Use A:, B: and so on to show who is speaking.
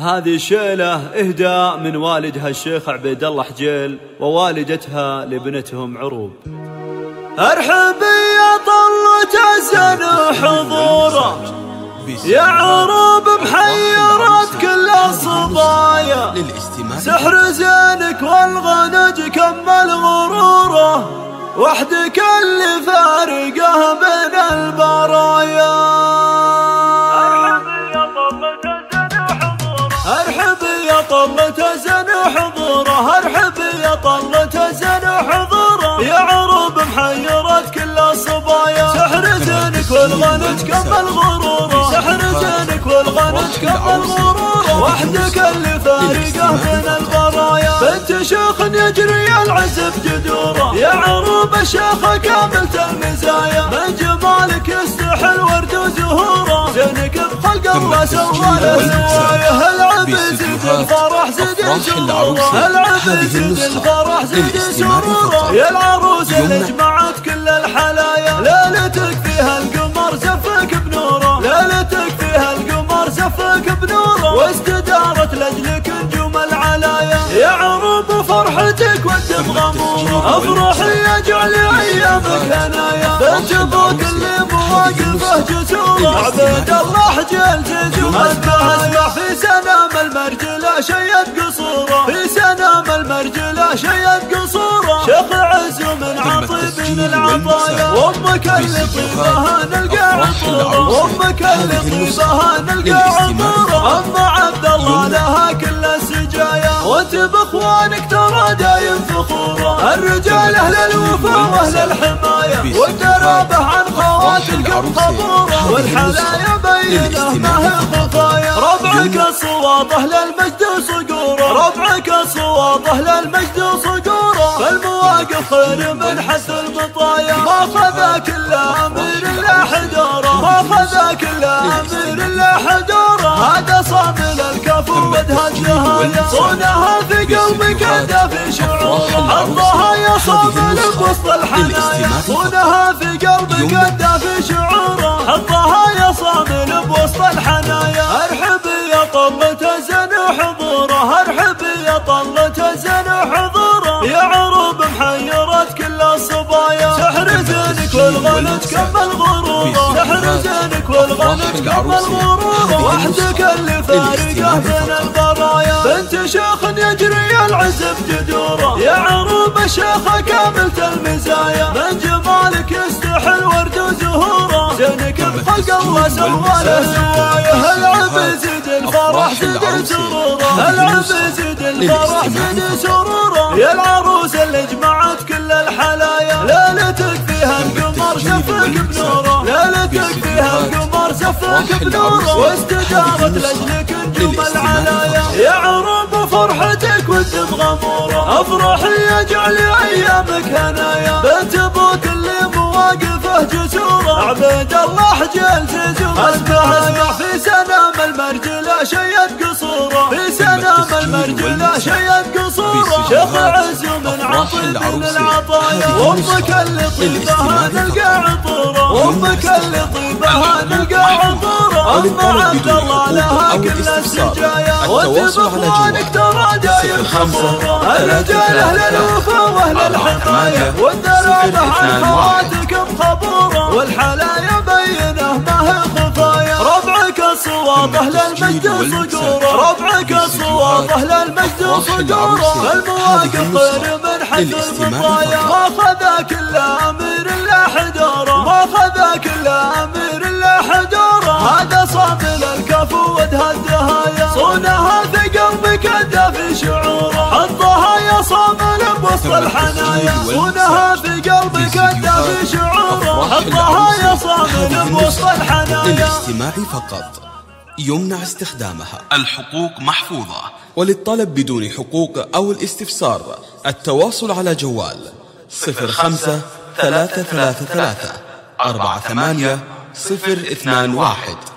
A: هذه شيلة إهداء من والدها الشيخ عبيد الله حجيل ووالدتها لابنتهم عروب. ارحبي يا طلة الزن حضورة. يا عروب محيرات كل الصبايا سحر زينك والغنج كمل غرورة. وحدك اللي فارقة بين البرايا. حضوره ارحبي يا طلة زن حضوره. يا عروب محيرات كل الصبايا سحر والغنج كمل غرورة. سحر والغنج كمل غرورة. وحدك اللي فارقة بين البرايا. بنت شيخ يجري العز بجدوره يا عروب الشيخ كاملة المزايا من جمالك يستحل ورد وزهوره زينك بخلق الله سوى له سوايه الفرح زيد سروره العب زيد الفرح زيد سروره يا العروس اللي جمعت كل الحلايا. ليلتك فيها القمر زفك بنوره. ليلتك فيها القمر زفك بنوره. واستدارت لاجلك نجوم العلايا. يا عروب فرحتك والدم غموره أفرحي أجعل أيامك هنايا. بنت أبوك اللي مواقفه جسورة. عبيد الله حجل شيد قصوره. في سنام المرجله شيد قصوره. شيخ عز من عطيب العطايا. وامك اللي طيبها نلقى عطورة. وامك اللي طيبها نلقى عطورة. أما عبد الله لها كل السجايا وأنت بإخوانك ترى دايم فخورة. الرجال أهل الوفا وأهل الحماية. والدرابة عن خواتلكم خبوره والحلايا بينه ما هي خفايا. ربعك الصواب أهل المجد وصقوره ربعك الصواب أهل المجد وصقوره فالمواقف خير من حث المطايا. ما خذاك الا أمير إلا حداره ما خذاك الا أمير إلا حداره هذا صامل الكفو ودها النهايا صونها في قلبك انت في شعوره حطها يا صامل بوسط الحنايا. صونها في قلبك انت في شعوره. حطها يا صامل بوسط الحنايا. ارحبي يا طلة زن حضوره ارحبي يا طلة زن حضوره زينك غروره سحر غروره وحدك اللي فارقه بين البرايا. بنت شيخ يجري العز بجدوره يا عروب الشيخ كاملة المزايا من جمالك يستحل ورد وزهوره زينك بخلق الله سوى له سوايه العب زيد الفرح زيد سروره العب زيد الفرح زيد سروره يا العروس اللي جمعت زفك بنوره واستدارت لأجلك نجوم العلايا يا عروب فرحتك والدم غموره افرحي اجعلي أيامك هنايا. بنت أبوك اللي مواقفه جسوره عبيد الله حجل زيزو أسمع في سنام المرجله شيد قصوره في سنام المرجله شيد قصوره شيخ عز من عطيب العطايا. وامك اللي طيبها نلقى عطوره وامك اللي نلقى اما عبد الله لها كل السجايا. وانت باخوانك ترى. دايم خموره الرجال أهل الوفا وأهل الحمايه والدرابه عن خواتكم خبوره والحلايا بينة ما هي خفايا. ربعك الصواب أهل المجد صقوره ربعك الصواب أهل المجد صقوره المواقف غير من حد المطايا ما خذاك الا صامل بوسط الحنايا ونهى في قلبك الدافي شعوره حطها يا صامل بوسط الحنايا.
B: للاستماع فقط. يمنع استخدامها.
C: الحقوق محفوظة.
B: وللطلب بدون حقوق أو الاستفسار. التواصل على جوال. 05 333 48 021